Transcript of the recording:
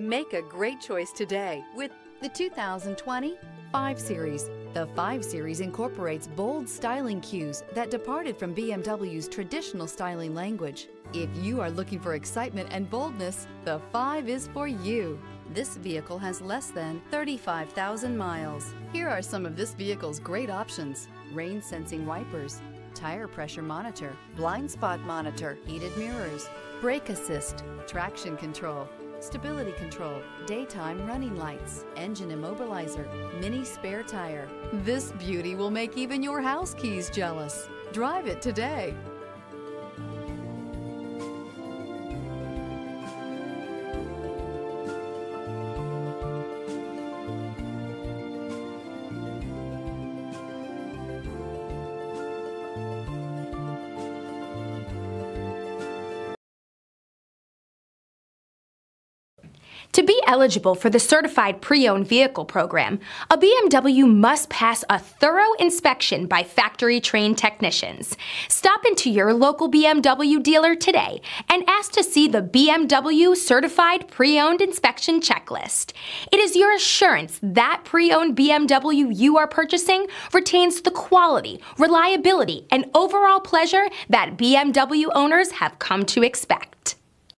Make a great choice today with the 2020 5 Series. The 5 Series incorporates bold styling cues that departed from BMW's traditional styling language. If you are looking for excitement and boldness, the 5 is for you. This vehicle has less than 35,000 miles. Here are some of this vehicle's great options. Rain sensing wipers, tire pressure monitor, blind spot monitor, heated mirrors, brake assist, traction control, stability control, daytime running lights, engine immobilizer, mini spare tire. This beauty will make even your house keys jealous. Drive it today. To be eligible for the Certified Pre-Owned Vehicle Program, a BMW must pass a thorough inspection by factory-trained technicians. Stop into your local BMW dealer today and ask to see the BMW Certified Pre-Owned Inspection Checklist. It is your assurance that pre-owned BMW you are purchasing retains the quality, reliability, and overall pleasure that BMW owners have come to expect.